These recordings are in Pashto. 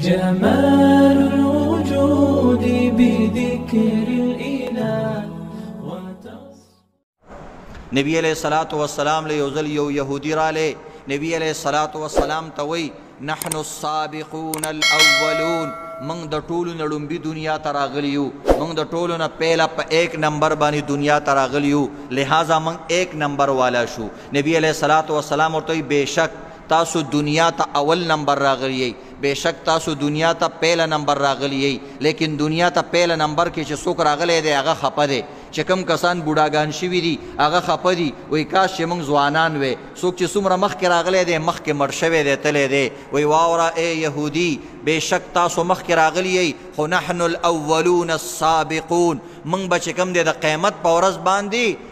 جمال الوجود بذكر الإله نبی علیہ الصلات والسلام له یو ځل یو يهودي رااله نبی علیہ الصلات والسلام ته وی نحن السابقون الاولون موږ د ټولو نه لومبي دنیا ته راغلي یو موږ د ټولو نه پیله په ایک نمبر باندې دنیا ته راغلي یو لهذا موږ ایک نمبر والا شو نبی علیه الصلاة والسلام ورته بېشک تاسو دنیا ته اول نمبر راغلي یئ، بېشک تاسو دنیا ته پهله نمبر راغلي یئ، لیکن دنیا ته پهله نمبر کې چې څوک راغلی دی هغه خپه دی، چې کوم کسان بوډاګان شوي دي هغه خپه دي، وایي کاش چې موږ ځوانان وای، څوک چې څومره مخکې راغلی دی مخکې مړ شوی دی تللی دی، وایي واوره ای یهودي بېشک تاسو مخکې راغلي یئ خو نحن الاولون السابقون موږ به چې کوم دی د قیامت په ورځ باندې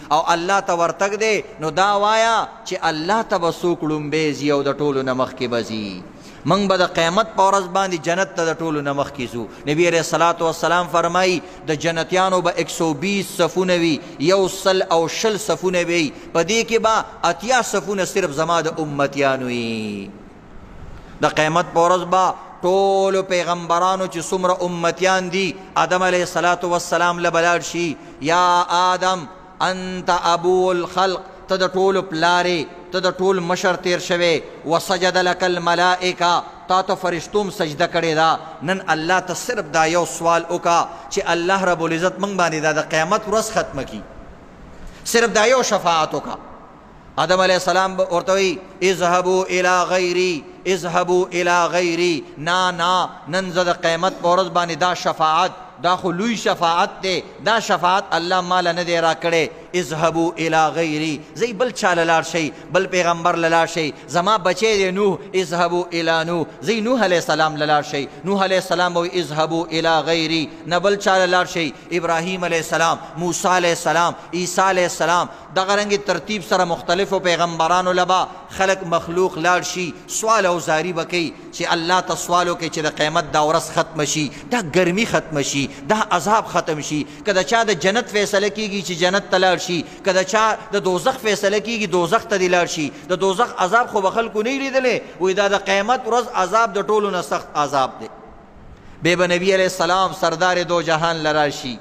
او الله ته ورتګ دی نو دا وایه چې الله ته به څوک ړومبی ځي او د ټولو نه مخکې به ځي موږ به د قیامت په ورځ باندې جنت ته د ټولو نه مخکې ځو نبی علیه الصلاة والسلام فرمایي د جنتیانو به 120 صفونه وي یو سل او شل صفونه به وي په دې کې به اتیا صفونه صرف زما د امتیانو وي د قیامت په ورځ به ټول پیغمبرانو چې څومره امتیان دي آدم علیه الصلاۃ والسلام له بلار شي یا آدم انت ابو الخلق ته د ټول پلارې ته د ټول مشر تیر شوی وسجد لك الملائکه تا ته فرشتوم سجده کړې ده نن الله ته صرف دا یو سوال وکا چې الله رب العزت موږ باندې دا د قیامت ورځ ختمه کی صرف دا یو شفاعت وکا آدم علیه السلام به ورته وي اذهبو الی غیری اذهبو الی غیری نا نا نن زه د قیامت په ورځ باندې دا شفاعت دا خو لوی شفاعت دی دا شفاعت الله مال نه دی راکړی اذهبو الی غیری زی بل چا لاړ شي بل پیغمبر لاړ شي زما بچی دی نوح اذهبو الی نوح زی نوح علی السلام لاړ شي نوح علی السلام او اذهبو الی غیری نه بل چا لاړ شي ابراهیم علی السلام موسی علی السلام عیسی علی السلام دغه رنګ ترتیب سره مختلفو پیغمبرانو له به خلک مخلوق لاړ شي سوال او زاري به کوي چې الله ته سوال وکړي چې د قیامت دا ورځ ختمه شي، دا ګرمي ختمه شي، دا عذاب ختم شي، که د چا د جنت فیصله کېږي چې جنت ته لاړ شي، که د چا د دوزخ فیصله کېږي دوزخ ته دې لاړ شي، د دوزخ عذاب خو به خلکو نه وي لیدلی، وایي دا د قیامت ورځ عذاب د ټولو نه سخت عذاب دی. بیا به نبي علیه السلام سردار دوجهان له راشي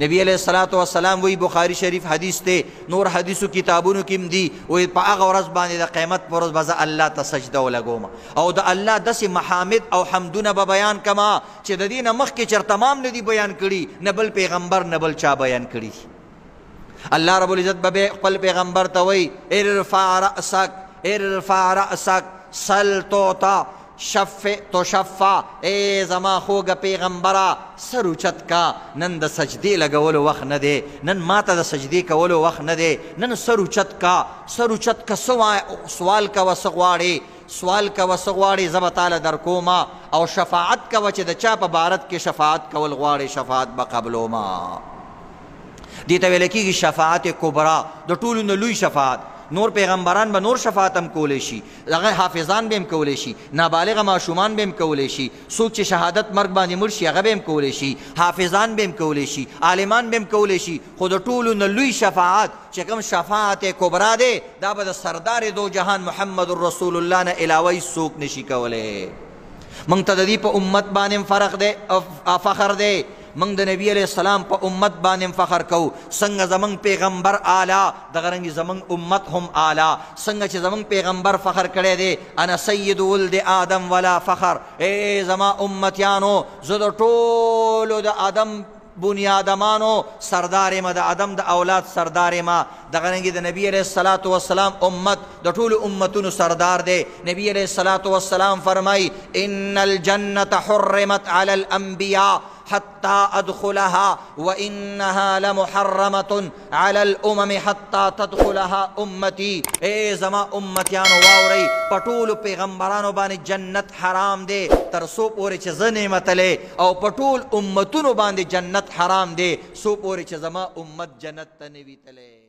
نبی علیه الصلاۃ والسلام وی بخاری شریف حدیث ته نور حدیثو کتابونو کې دی او په هغه ورځ باندې د قیامت پر ورځ به الله ته سجده ولګوم او د الله داسې محامد او حمدونه به بیان کما چې د دې نه مخکې چر تمام نه دی بیان کړي نه بل پیغمبر نه بل چا بیان کړي الله رب العزت به خپل پیغمبر ته وی ارفع راسک ارفع راسک سل توتا شفع تشفع، اې زما خوږ پېغمبره! سر اوچت که، نن د سجدې لګولو وخت نه دی، نن ما ته د سجدې کولو وخت نه دی، نن سر اوچت که، سر اوچت که، څه وایه، سوال کوه څه غواړې، سوال کوه څه غواړې، زه به تاله درکوم او شفاعت کوه چې د چا په بارت کې شفاعت کول غواړې شفاعت به قبلوم. دې ته ویل کېږي شفاعت کبرا، د ټولو نه لوی شفاعت. نور پېغمبران به نور شفاعت هم کولی شي، هغه حافظان به هم کولی شي نابالغه ماشومان به هم کولی شي څوک چې شهادت مرګ باندې مړ شي هغه به هم کولی شي حافظان به هم کولی شي عالمان به هم کولی شي خو د ټولو نه لوی شفاعت چې کوم شفاعت کبرا دی دا به د سردار دو جهان محمد رسول الله نه علاوه څوک نشي کولی مونږ ته د دې په امت باندې فرق دی فخر دی موږ د نبی علیه السلام په امت باندې هم فخر کوو، څنګه زموږ پیغمبر اعلی دغه رنګ زموږ امت هم اعلی، څنګه چې زموږ پیغمبر فخر کړی دی، انا سید ولد آدم ولا فخر، اې زما امتیانو زه د ټولو د آدم بنیادمانو سردار یم، د آدم د اولاد سردار یم، دغه رنګه د نبی علیه الصلاة والسلام امت د ټولو امتونو سردار دی، نبی علیه الصلاة والسلام فرمائی، ان الجنة حرمت علی الانبیاء حتی ادخلها وانها لمحرمة علی الامم حتی تدخلها امتی، اې زما امتیانو واورئ په ټولو پیغمبرانو باندې جنت حرام دی تر څو پورې چې زه نعمت علیه او په ټول امتونو باندې جنت حرام دی څو پورې چې زما امت جنت ته نه وي تللی.